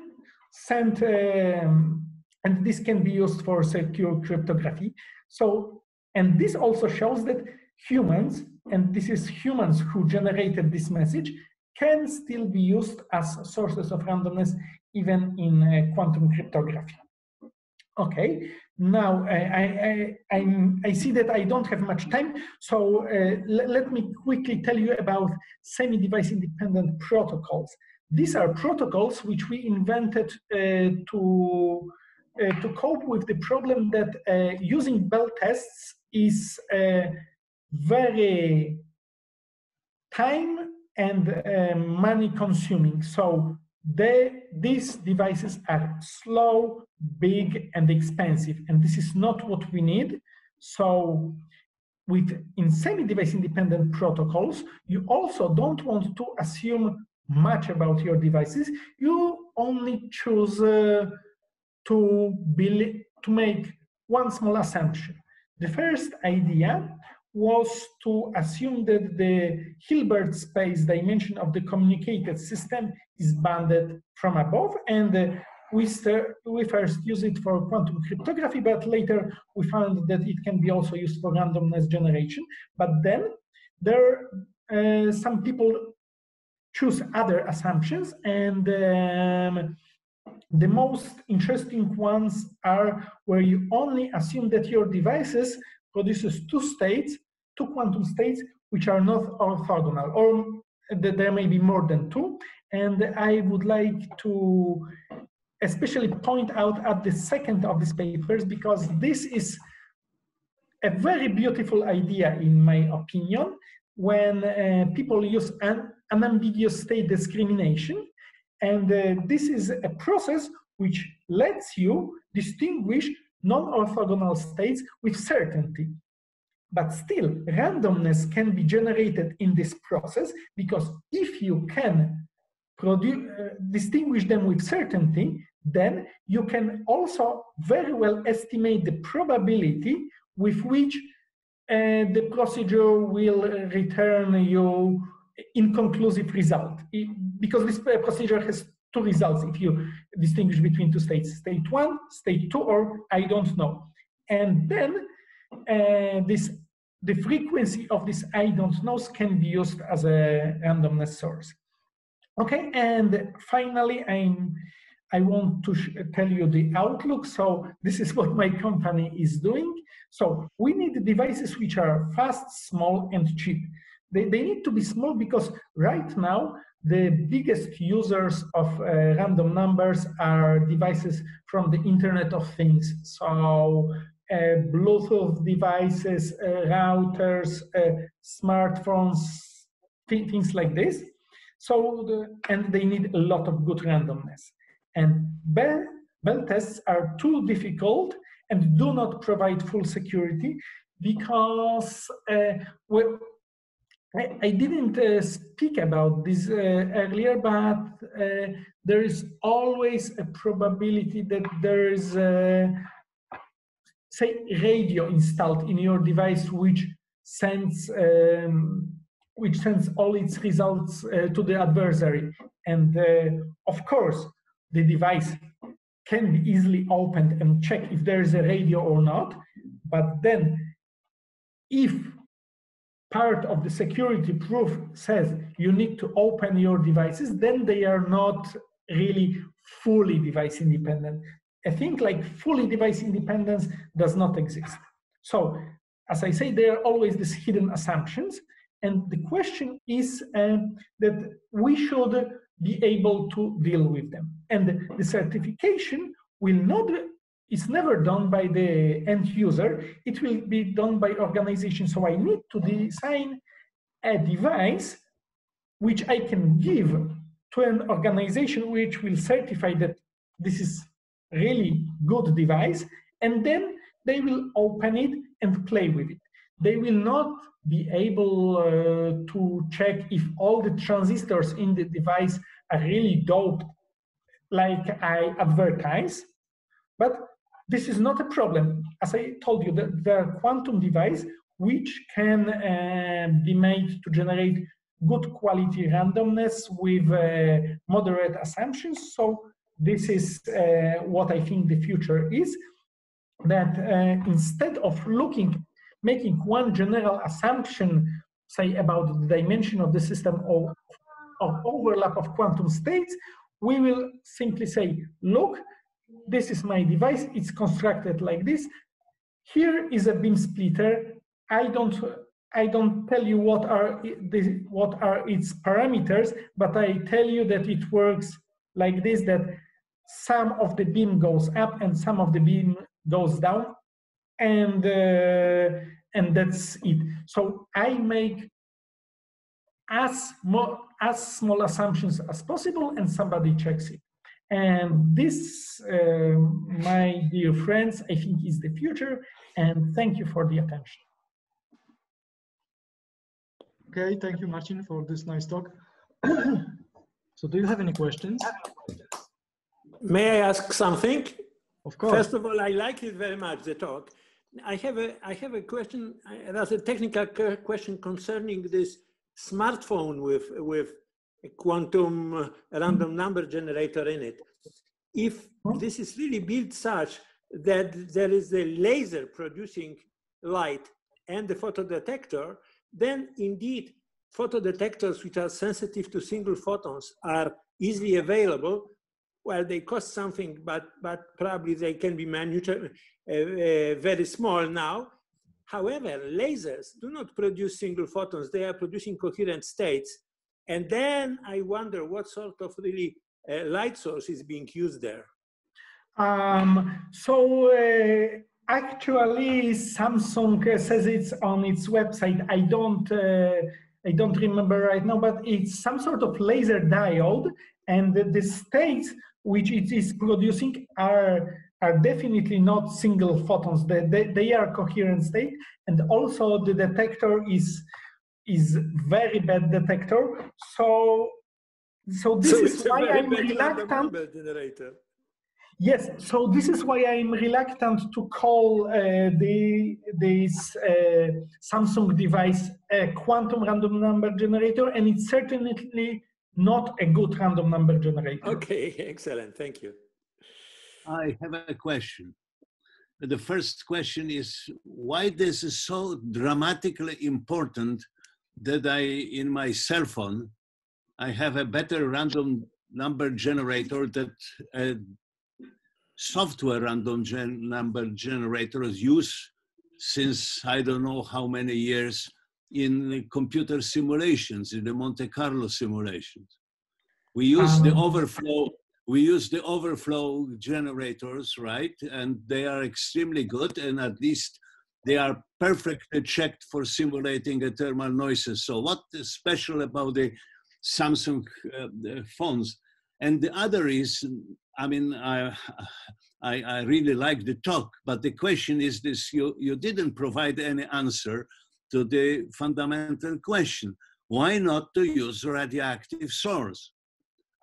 sent, um, and this can be used for secure cryptography. So, and this also shows that humans, and this is humans who generated this message, can still be used as sources of randomness even in uh, quantum cryptography. Okay, now I, I, I, I, see that I don't have much time, so uh, let me quickly tell you about semi-device independent protocols. These are protocols which we invented uh, to, uh, to cope with the problem that uh, using Bell tests is uh, very time and uh, money consuming. So they, these devices are slow, big, and expensive, and this is not what we need. So with in semi-device independent protocols, you also don't want to assume much about your devices. You only choose uh, to, build, to make one small assumption. The first idea was to assume that the Hilbert space dimension of the communicated system is bounded from above and uh, we, we first use it for quantum cryptography, but later we found that it can be also used for randomness generation. But then there uh, some people choose other assumptions and um, the most interesting ones are where you only assume that your devices produces two states, two quantum states, which are not orthogonal, or there may be more than two. And I would like to especially point out at the second of these papers because this is a very beautiful idea in my opinion when uh, people use an unambiguous state discrimination and uh, this is a process which lets you distinguish non-orthogonal states with certainty. But still, randomness can be generated in this process because if you can uh, distinguish them with certainty, then you can also very well estimate the probability with which uh, the procedure will return you inconclusive result. Because this procedure has two results. If you distinguish between two states state one state two or i don't know. And then uh, this the frequency of this i don't knows can be used as a randomness source. Okay and finally i'm i want to tell you the outlook. So this is [LAUGHS] what my company is doing. So we need devices which are fast small and cheap. They, they need to be small because right now the biggest users of uh, random numbers are devices from the Internet of Things. So uh, Bluetooth devices, uh, routers, uh, smartphones, th things like this. So, the, and they need a lot of good randomness. And Bell, Bell tests are too difficult and do not provide full security because uh, well, I, I didn't uh, speak about this uh, earlier, but there is always a probability that there is, a, say, radio installed in your device which sends um, which sends all its results uh, to the adversary. And uh, of course, the device can be easily opened and check if there is a radio or not. But then, if part of the security proof says you need to open your devices, then they are not really fully device independent. I think like fully device independence does not exist. So as I say, there are always these hidden assumptions. And the question is uh, that we should be able to deal with them. And the certification will not it's never done by the end user. It will be done by organization. So I need to design a device which I can give to an organization which will certify that this is really good device and then they will open it and play with it. They will not be able uh, to check if all the transistors in the device are really doped like I advertise, but this is not a problem. As I told you, the, are quantum device, which can uh, be made to generate good quality randomness with uh, moderate assumptions. So this is uh, what I think the future is, that uh, instead of looking, making one general assumption, say about the dimension of the system or of overlap of quantum states, we will simply say, look, this is my device, it's constructed like this. Here is a beam splitter. I don't I don't tell you what are the, what are its parameters, but I tell you that it works like this, that some of the beam goes up and some of the beam goes down, and uh, and that's it. So I make as, more, as small assumptions as possible and somebody checks it. And this, uh, my dear friends, I think is the future. And thank you for the attention. Okay, thank you, Marcin for this nice talk. [COUGHS] so do you have any questions? May I ask something? Of course. First of all, I like it very much, the talk. I have a, I have a question, that's a technical question concerning this smartphone with, with a quantum uh, random number generator in it. If this is really built such that there is a laser producing light and the photodetector, then indeed photodetectors which are sensitive to single photons are easily available. Well, they cost something, but, but probably they can be manufactured uh, uh, very small now. However, lasers do not produce single photons. They are producing coherent states. And then I wonder what sort of really uh, light source is being used there. Um, so uh, actually, Samsung says it's on its website. I don't, uh, I don't remember right now, but it's some sort of laser diode, and the, the states which it is producing are are definitely not single photons. They, they, they are coherent state, and also the detector is is very bad detector. So so this So is why I'm reluctant generator. Yes, so this is why I'm reluctant to call uh, the this uh, Samsung device a quantum random number generator, and it's certainly not a good random number generator. Okay, [LAUGHS] excellent, thank you. I have a question. The first question is why this is so dramatically important that I, in my cell phone, I have a better random number generator that uh, software random gen number generators use since I don't know how many years in computer simulations, in the Monte Carlo simulations. We use the Um, overflow, we use the overflow generators, right? And they are extremely good and at least they are perfectly checked for simulating the thermal noises. So what is special about the Samsung uh, the phones? And the other is, I mean, I, [SIGHS] I, I really like the talk, but the question is this, you, you didn't provide any answer to the fundamental question. Why not to use radioactive source?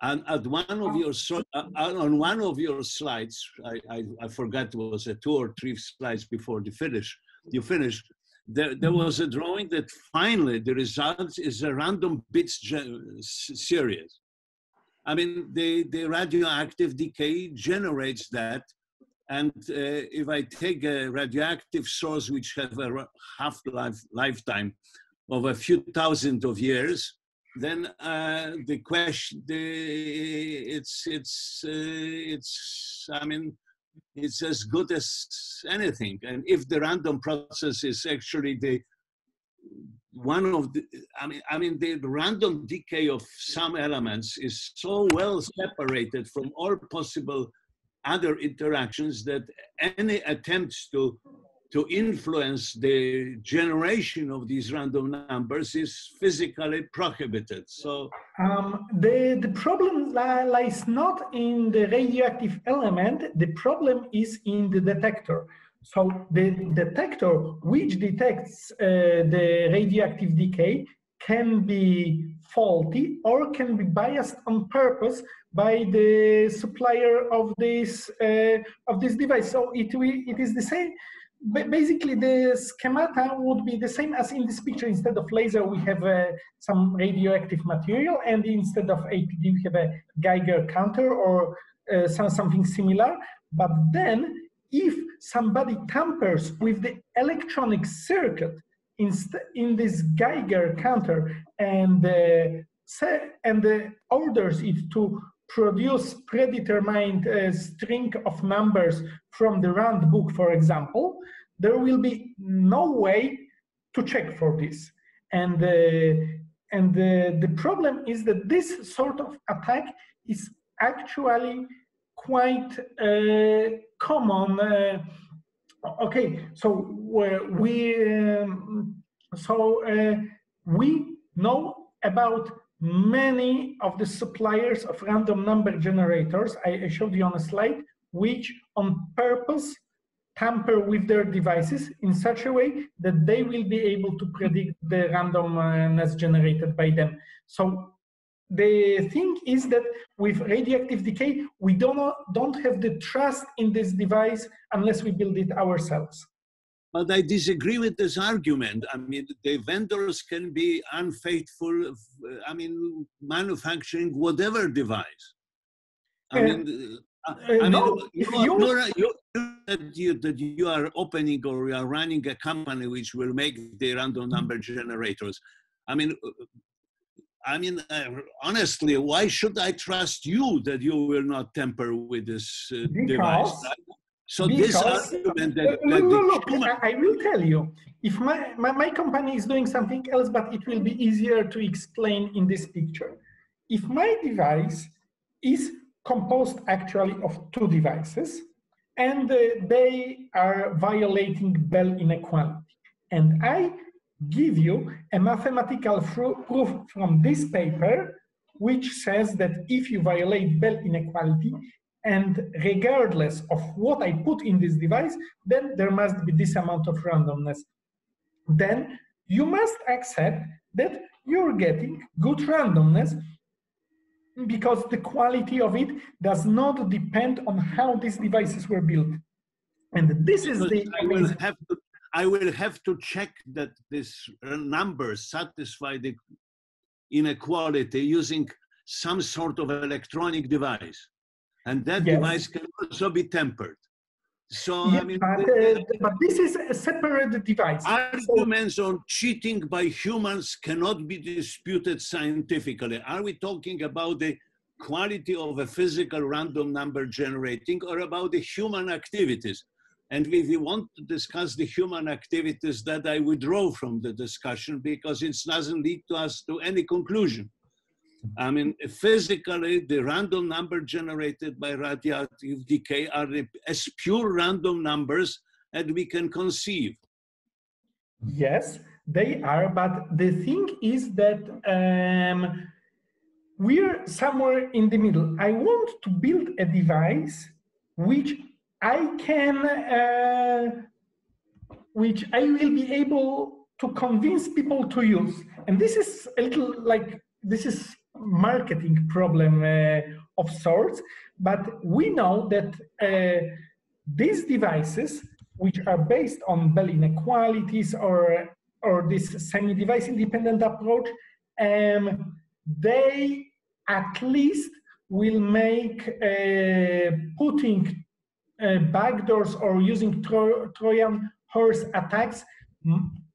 And at one of your uh, uh, on one of your slides, I, I, I forgot it was a two or three slides before the finish. You finished. There, there was a drawing that finally the result is a random bits series. I mean, the, the radioactive decay generates that. And uh, if I take a radioactive source which have a half-life lifetime of a few thousand of years, then uh, the question, the, it's, it's, uh, it's, I mean, it's as good as anything. And if the random process is actually the one of the, I mean, I mean, the random decay of some elements is so well separated from all possible other interactions that any attempts to to influence the generation of these random numbers is physically prohibited. So Um, the, the problem lies not in the radioactive element, the problem is in the detector. So the detector which detects uh, the radioactive decay can be faulty or can be biased on purpose by the supplier of this uh, of this device. So it it is the same. ba- Basically, the schemata would be the same as in this picture. Instead of laser, we have uh, some radioactive material, and instead of APD, we have a Geiger counter or uh, some, something similar. But then, if somebody tampers with the electronic circuit inst- in this Geiger counter and uh, and uh, orders it to produce predetermined uh, string of numbers from the round book, for example, there will be no way to check for this. And, uh, and uh, the problem is that this sort of attack is actually quite uh, common. Uh, okay, so uh, we um, so uh, we know about many of the suppliers of random number generators, I, I showed you on a slide, which on purpose tamper with their devices in such a way that they will be able to predict the randomness generated by them. So the thing is that with radioactive decay, we don't, don't have the trust in this device unless we build it ourselves. But I disagree with this argument. I mean, the vendors can be unfaithful, I mean, manufacturing whatever device. I Uh, mean, uh, uh, I mean, no, you, are, you- you're, that, you, that you are opening or you are running a company which will make the random number generators. I mean, uh, I mean, uh, honestly, why should I trust you that you will not tamper with this uh, device? Because- So this because- argument that, that the look, look, human- I, I will tell you. If my, my, my company is doing something else, but it will be easier to explain in this picture. If my device is composed actually of two devices, and uh, they are violating Bell inequality, and I give you a mathematical proof from this paper, which says that if you violate Bell inequality, and regardless of what I put in this device, then there must be this amount of randomness. Then you must accept that you're getting good randomness because the quality of it does not depend on how these devices were built. And this is the I will have to I will have to check that these uh, numbers satisfy the inequality using some sort of electronic device, and that Yes. device can also be tempered. So I mean, but, uh, but this is a separate device. So- arguments on cheating by humans cannot be disputed scientifically. Are we talking about the quality of a physical random number generating or about the human activities? And if we want to discuss the human activities, that I withdraw from the discussion because it doesn't lead to us to any conclusion. I mean, physically, the random number generated by radioactive decay are as pure random numbers as we can conceive. Yes, they are, but the thing is that um, we're somewhere in the middle. I want to build a device which I can, uh, which I will be able to convince people to use. And this is a little like this is marketing problem uh, of sorts, but we know that uh, these devices, which are based on Bell inequalities or or this semi-device independent approach, um, they at least will make uh, putting backdoors or using Tro- Trojan horse attacks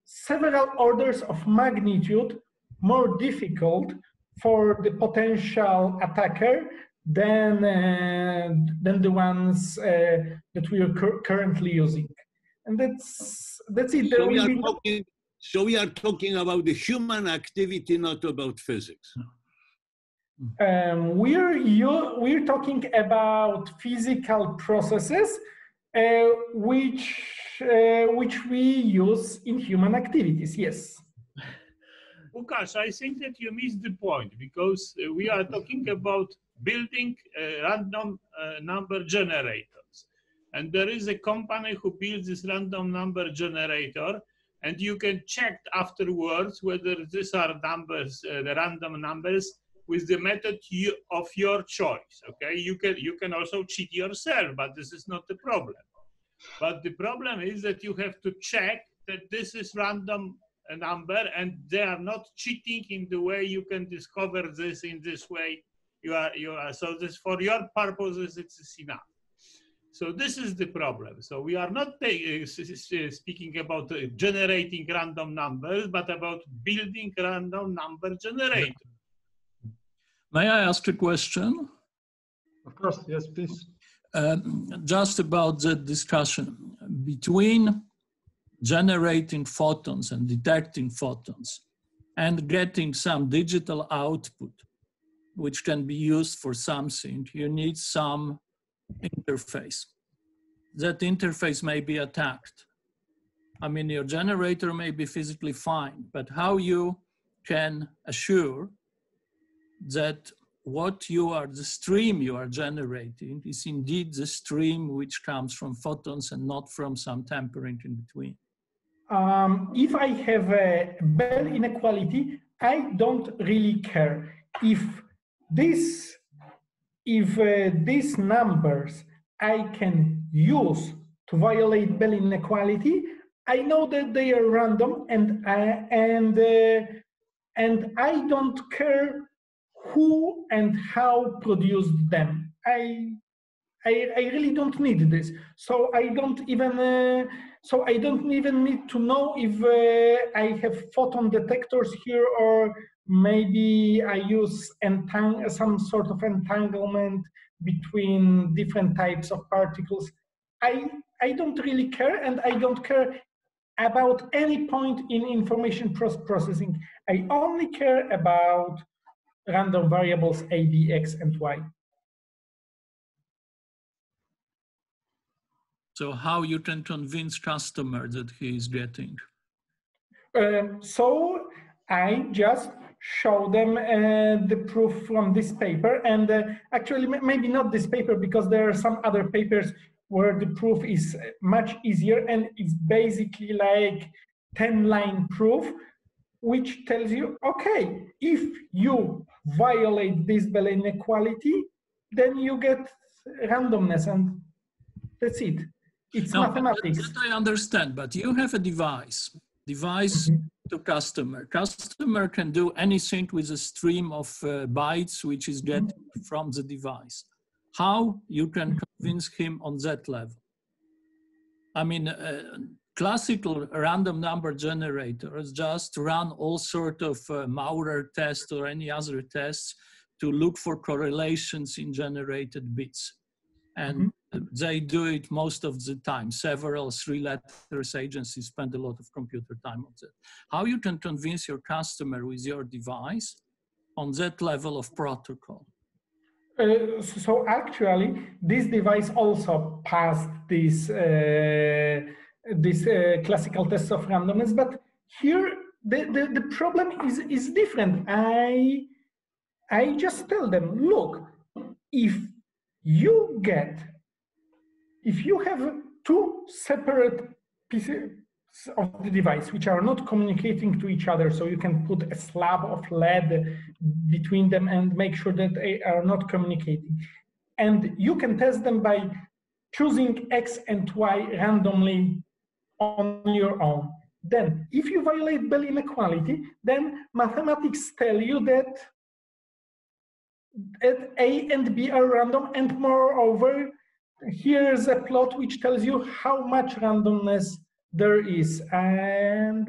several orders of magnitude more difficult for the potential attacker than uh, than the ones uh, that we are cur- currently using, and that's that's it. So we are talking, so we are talking about the human activity, not about physics. Um, we're you, we're talking about physical processes uh, which uh, which we use in human activities. Yes. Łukasz, I think that you missed the point because uh, we are talking about building uh, random uh, number generators. And there is a company who builds this random number generator, and you can check afterwards whether these are numbers, uh, the random numbers, with the method you, of your choice. Okay, you can you can also cheat yourself, but this is not the problem. But the problem is that you have to check that this is random number and they are not cheating in the way you can discover this in this way you are you are so this for your purposes it's enough so this is the problem so we are not uh, speaking about uh, generating random numbers but about building random number generator May I ask a question? Of course, yes, please. Um, just about the discussion between generating photons and detecting photons and getting some digital output which can be used for something, you need some interface. That interface may be attacked. I mean, your generator may be physically fine, but how you can assure that what you are, the stream you are generating is indeed the stream which comes from photons and not from some tampering in between? Um, if I have a Bell inequality, I don't really care if this, if uh, these numbers I can use to violate Bell inequality, I know that they are random and and uh, and I don't care who and how produced them. I, I, I really don't need this. So I don't even, uh, so I don't even need to know if uh, I have photon detectors here or maybe I use some sort of entanglement between different types of particles. I, I don't really care and I don't care about any point in information processing. I only care about random variables a, b, x, and y. So how you can convince customer that he is getting? Um, so I just show them uh, the proof from this paper and uh, actually maybe not this paper because there are some other papers where the proof is much easier and it's basically like 10 line proof which tells you okay if you violate this Bell inequality, then you get randomness and that's it. It's no, mathematics. That, that I understand, but you have a device, device mm -hmm. to customer. Customer can do anything with a stream of uh, bytes which is get mm -hmm. from the device. How you can convince him on that level? I mean, uh, classical random number generators just run all sort of uh, Maurer tests or any other tests to look for correlations in generated bits. And mm -hmm. they do it most of the time. Several three letters agencies spend a lot of computer time on that. How you can convince your customer with your device on that level of protocol? Uh, so actually, this device also passed this uh, these uh, classical tests of randomness, but here the, the, the problem is, is different. I, I just tell them, look, if you get, if you have two separate pieces of the device which are not communicating to each other, so you can put a slab of lead between them and make sure that they are not communicating. And you can test them by choosing X and Y randomly on your own. Then, if you violate Bell inequality, then mathematics tell you that, that A and B are random, and moreover, here's a plot which tells you how much randomness there is. And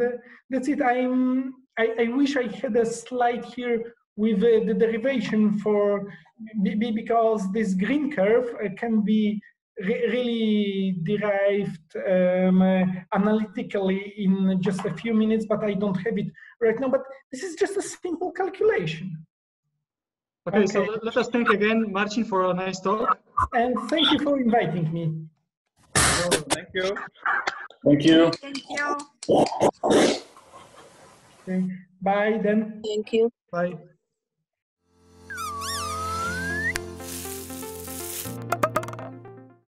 that's it. I'm, I, I wish I had a slide here with uh, the derivation for, because this green curve uh, can be re really derived um, uh, analytically in just a few minutes, but I don't have it right now. But this is just a simple calculation. Okay, okay. so let us thank again Marcin for a nice talk. And thank you for inviting me. thank you. Thank you. Thank you. Okay. Bye then. Thank you. Bye.